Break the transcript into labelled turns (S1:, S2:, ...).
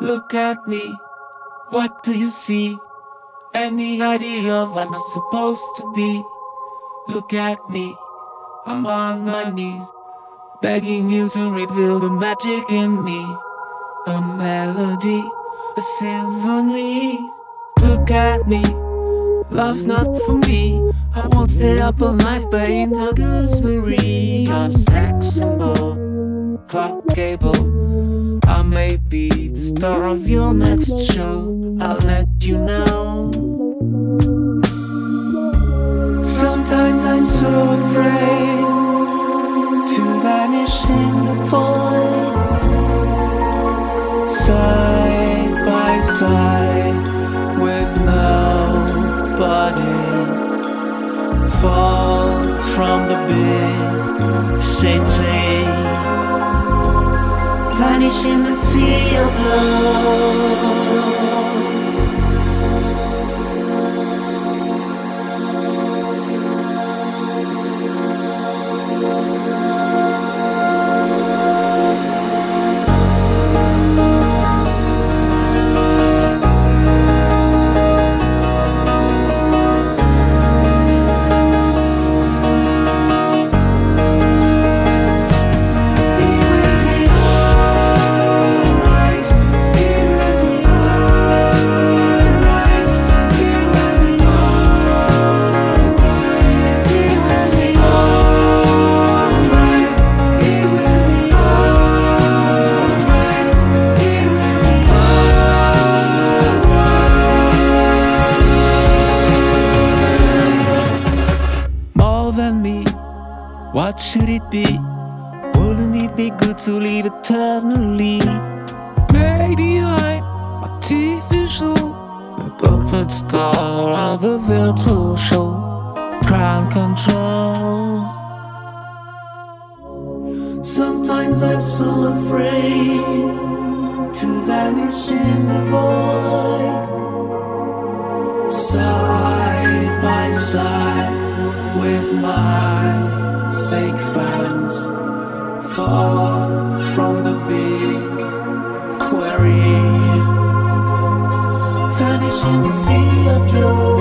S1: Look at me, what do you see? Any idea of what I'm supposed to be? Look at me, I'm on my knees, begging you to reveal the magic in me. A melody, a symphony. Look at me, love's not for me. I won't stay up all night playing the gooseberry. I'm sex symbol, clock cable. I may be star of your next show. I'll let you know. Sometimes I'm so afraid to vanish in the void, side by side with nobody. Fall from the big city, vanish in the sea of love. What should it be? Wouldn't it be good to live eternally? Maybe I'm artificial, a puppet star of a virtual show. Ground control. Sometimes I'm so afraid to vanish in the void side by side with my fake fans far from the big quarry. Vanish in the sea of joy